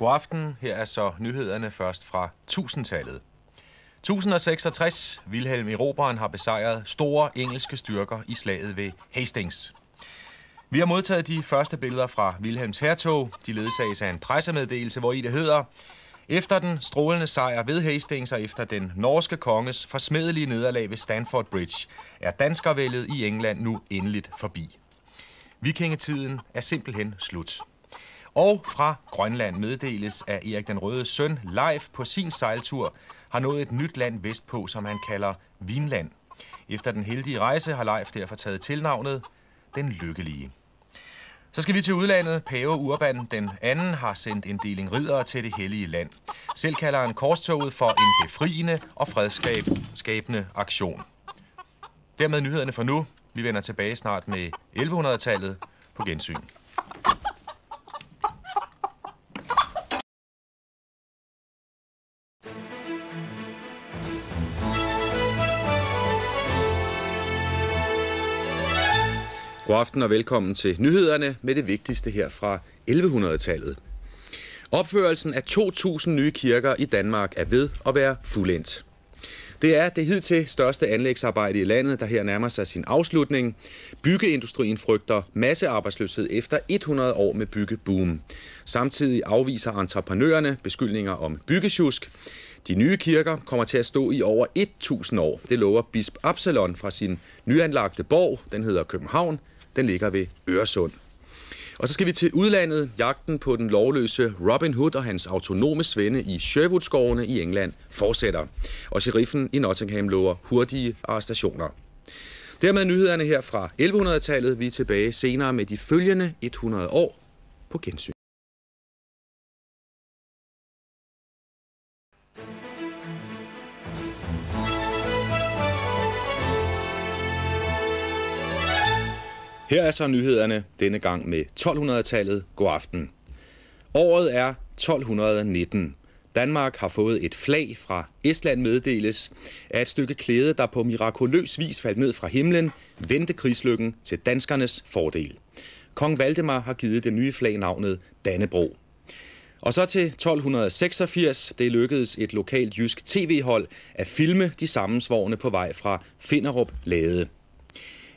God aften. Her er så nyhederne først fra 1000-tallet. 1066. Wilhelm Erobreren har besejret store engelske styrker i slaget ved Hastings. Vi har modtaget de første billeder fra Wilhelms hertog. De ledsages af en pressemeddelelse, hvor i det hedder, efter den strålende sejr ved Hastings og efter den norske konges forsmedelige nederlag ved Stanford Bridge, er danskervældet i England nu endeligt forbi. Vikingetiden er simpelthen slut. Og fra Grønland meddeles, at Erik den Røde søn live på sin sejltur har nået et nyt land vestpå, som han kalder Vinland. Efter den heldige rejse har Leif derfor taget tilnavnet Den Lykkelige. Så skal vi til udlandet. Pave Urban den anden har sendt en deling ridere til det hellige land. Selv kalder han korstoget for en befriende og fredskabende aktion. Dermed nyhederne for nu. Vi vender tilbage snart med 1100-tallet på gensyn. God aften og velkommen til nyhederne med det vigtigste her fra 1100-tallet. Opførelsen af 2.000 nye kirker i Danmark er ved at være fuldendt. Det er det hidtil største anlægsarbejde i landet, der her nærmer sig sin afslutning. Byggeindustrien frygter massearbejdsløshed efter 100 år med byggeboom. Samtidig afviser entreprenørerne beskyldninger om byggesjusk. De nye kirker kommer til at stå i over 1000 år. Det lover bisp Absalon fra sin nyanlagte borg, den hedder København, den ligger ved Øresund. Og så skal vi til udlandet. Jagten på den lovløse Robin Hood og hans autonome svende i Sherwood-skovene i England fortsætter. Og sheriffen i Nottingham lover hurtige arrestationer. Dermed nyhederne her fra 1100-tallet. Vi er tilbage senere med de følgende 100 år på gensyn. Her er så nyhederne denne gang med 1200-tallet. God aften. Året er 1219. Danmark har fået et flag fra Estland meddeles af et stykke klæde, der på mirakuløs vis faldt ned fra himlen, vendte krigslykken til danskernes fordel. Kong Valdemar har givet det nye flag navnet Dannebro. Og så til 1286, det lykkedes et lokalt jysk tv-hold at filme de sammensvorne på vej fra Finderup Lade.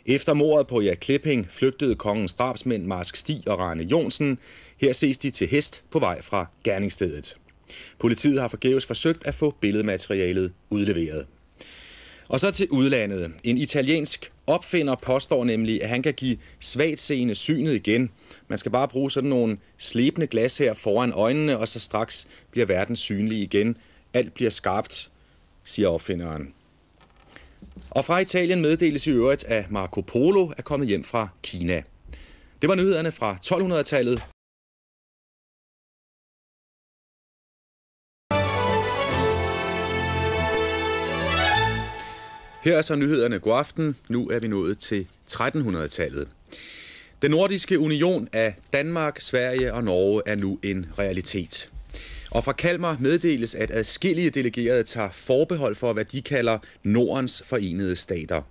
Efter mordet på Erik Klipping flygtede kongens drabsmænd Marsk Stig og Rane Jonsen. Her ses de til hest på vej fra gerningsstedet. Politiet har forgæves forsøgt at få billedmaterialet udleveret. Og så til udlandet. En italiensk opfinder påstår nemlig, at han kan give svagt seende synet igen. Man skal bare bruge sådan nogle slebende glas her foran øjnene, og så straks bliver verden synlig igen. Alt bliver skarpt, siger opfinderen. Og fra Italien meddeles i øvrigt, at Marco Polo er kommet hjem fra Kina. Det var nyhederne fra 1200-tallet. Her er så nyhederne. God aften. Nu er vi nået til 1300-tallet. Den nordiske union af Danmark, Sverige og Norge er nu en realitet. Og fra Kalmar meddeles, at adskillige delegerede tager forbehold for, hvad de kalder Nordens forenede stater.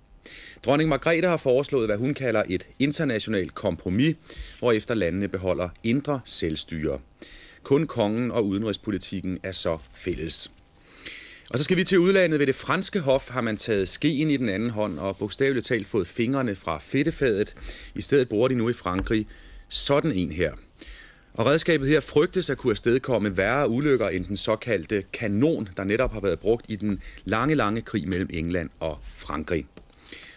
Dronning Margrethe har foreslået, hvad hun kalder et internationalt kompromis, hvor efter landene beholder indre selvstyre. Kun kongen og udenrigspolitikken er så fælles. Og så skal vi til udlandet. Ved det franske hof har man taget skeen i den anden hånd og bogstaveligt talt fået fingrene fra fedtefadet. I stedet bruger de nu i Frankrig sådan en her. Og redskabet her frygtes at kunne afstedkomme værre ulykker end den såkaldte kanon, der netop har været brugt i den lange, lange krig mellem England og Frankrig.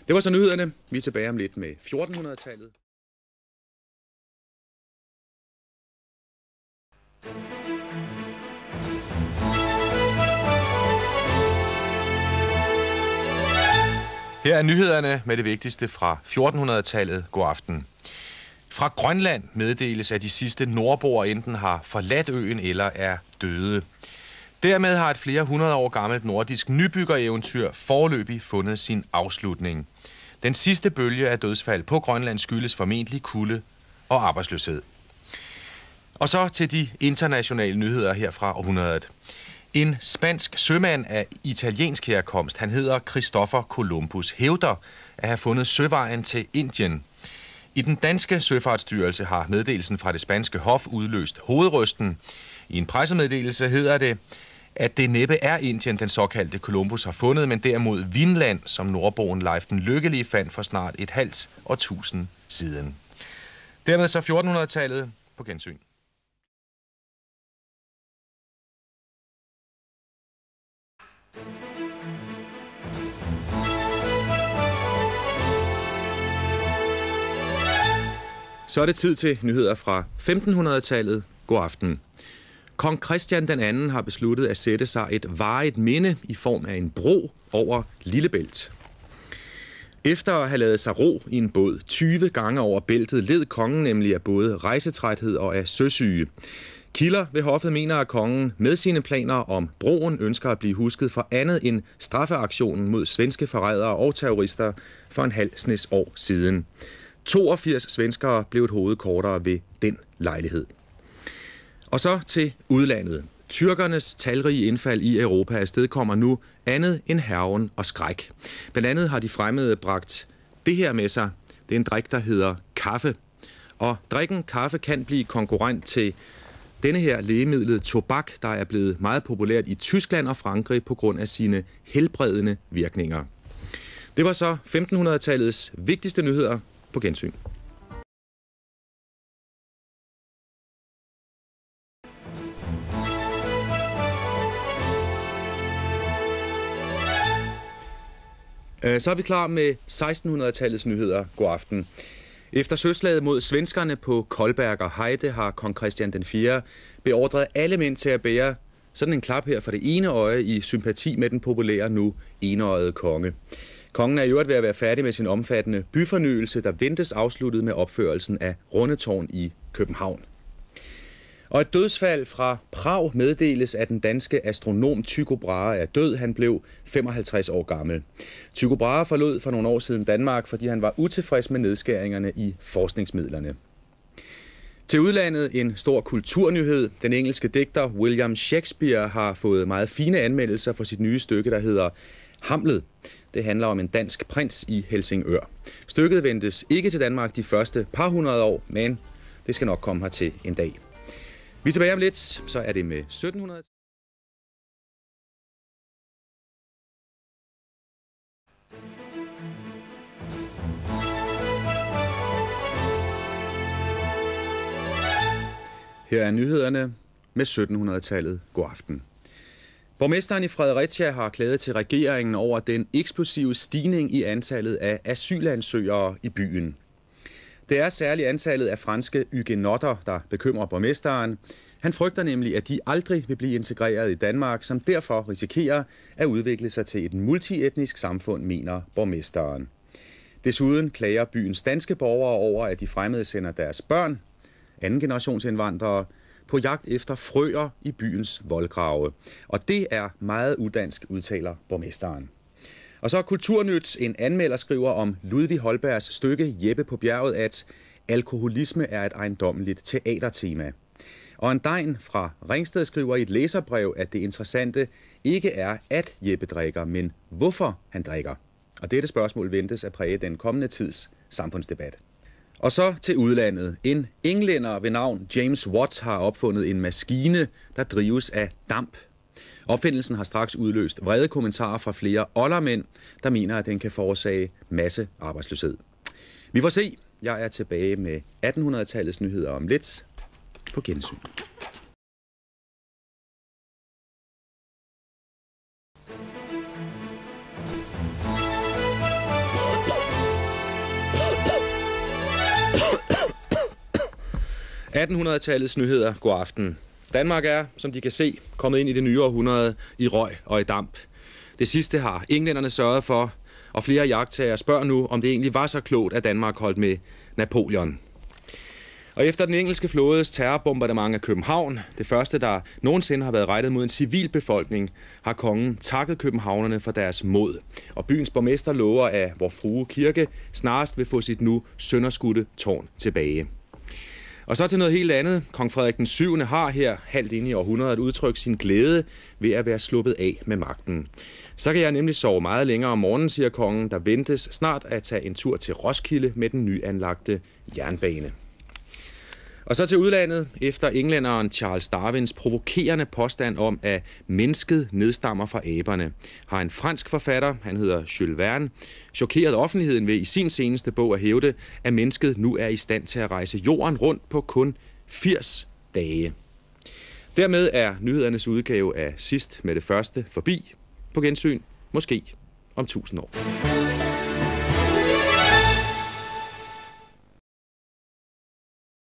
Det var så nyhederne. Vi er tilbage om lidt med 1400-tallet. Her er nyhederne med det vigtigste fra 1400-tallet. God aften. Fra Grønland meddeles, at de sidste nordboer enten har forladt øen eller er døde. Dermed har et flere hundrede år gammelt nordisk nybyggereventyr forløbig fundet sin afslutning. Den sidste bølge af dødsfald på Grønland skyldes formentlig kulde og arbejdsløshed. Og så til de internationale nyheder her fra århundredet. En spansk sømand af italiensk herkomst, han hedder Christopher Columbus, hævder, at have fundet søvejen til Indien. I den danske søfartsstyrelse har meddelelsen fra det spanske hof udløst hovedrysten. I en pressemeddelelse hedder det, at det næppe er Indien, den såkaldte Columbus har fundet, men derimod Vinland, som nordboen Leif den Lykkelige fandt for snart et halvt og tusind siden. Dermed så 1400-tallet på gensyn. Så er det tid til nyheder fra 1500-tallet. God aften. Kong Christian den anden har besluttet at sætte sig et varigt minde i form af en bro over Lillebælt. Efter at have lavet sig ro i en båd 20 gange over bæltet, led kongen nemlig af både rejsetræthed og af søsyge. Kilder ved hoffet mener, at kongen med sine planer om broen ønsker at blive husket for andet end straffeaktionen mod svenske forrædere og terrorister for en halv snes år siden. 82 svenskere blev et hoved kortere ved den lejlighed. Og så til udlandet. Tyrkernes talrige indfald i Europa afstedkommer nu andet end herven og skræk. Blandt andet har de fremmede bragt det her med sig. Det er en drik, der hedder kaffe. Og drikken kaffe kan blive konkurrent til denne her lægemidlet tobak, der er blevet meget populært i Tyskland og Frankrig på grund af sine helbredende virkninger. Det var så 1500-tallets vigtigste nyheder på gensyn. Øh, så er vi klar med 1600-tallets nyheder. God aften. Efter søslaget mod svenskerne på Kolberg og Heide har kong Christian den 4. beordret alle mænd til at bære sådan en klap her for det ene øje i sympati med den populære nu enøjede konge. Kongen er i øvrigt ved at være færdig med sin omfattende byfornyelse, der ventes afsluttet med opførelsen af Rundetårn i København. Og et dødsfald fra Prag meddeles, at den danske astronom Tycho Brahe er død. Han blev 55 år gammel. Tycho Brahe forlod for nogle år siden Danmark, fordi han var utilfreds med nedskæringerne i forskningsmidlerne. Til udlandet en stor kulturnyhed. Den engelske digter William Shakespeare har fået meget fine anmeldelser for sit nye stykke, der hedder Hamlet. Det handler om en dansk prins i Helsingør. Stykket ventes ikke til Danmark de første par hundrede år, men det skal nok komme hertil en dag. Vi er tilbage om lidt, så er det med 1700. Her er nyhederne med 1700-tallet. God aften. Borgmesteren i Fredericia har klaget til regeringen over den eksplosive stigning i antallet af asylansøgere i byen. Det er særligt antallet af franske ygenotter, der bekymrer borgmesteren. Han frygter nemlig, at de aldrig vil blive integreret i Danmark, som derfor risikerer at udvikle sig til et multietnisk samfund, mener borgmesteren. Desuden klager byens danske borgere over, at de fremmede sender deres børn, anden generations indvandrere, på jagt efter frøer i byens voldgrave. Og det er meget udansk, udtaler borgmesteren. Og så er Kulturnyt en anmelder skriver om Ludvig Holbergs stykke Jeppe på bjerget, at alkoholisme er et ejendommeligt teatertema. Og en degn fra Ringsted skriver i et læserbrev, at det interessante ikke er, at Jeppe drikker, men hvorfor han drikker. Og dette spørgsmål ventes at præge den kommende tids samfundsdebat. Og så til udlandet. En englænder ved navn James Watts har opfundet en maskine, der drives af damp. Opfindelsen har straks udløst vrede kommentarer fra flere oldermænd, der mener, at den kan forårsage masse arbejdsløshed. Vi får se. Jeg er tilbage med 1800-tallets nyheder om lidt på gensyn. 1800-tallets nyheder. God aften. Danmark er, som de kan se, kommet ind i det nye århundrede i røg og i damp. Det sidste har englænderne sørget for, og flere jagttager spørger nu, om det egentlig var så klogt, at Danmark holdt med Napoleon. Og efter den engelske flådes terrorbombardement af København, det første, der nogensinde har været rettet mod en civil befolkning, har kongen takket københavnerne for deres mod. Og byens borgmester lover, at vor frue kirke snarest vil få sit nu sønderskudte tårn tilbage. Og så til noget helt andet. Kong Frederik den 7. har her halvt ind i århundredet udtrykt sin glæde ved at være sluppet af med magten. Så kan jeg nemlig sove meget længere om morgenen, siger kongen, der ventes snart at tage en tur til Roskilde med den nyanlagte jernbane. Og så til udlandet. Efter englænderen Charles Darwins provokerende påstand om, at mennesket nedstammer fra aberne, har en fransk forfatter, han hedder Jules Verne, chokeret offentligheden ved i sin seneste bog at hævde, at mennesket nu er i stand til at rejse jorden rundt på kun 80 dage. Dermed er nyhedernes udgave af sidst med det første forbi. På gensyn, måske om 1000 år.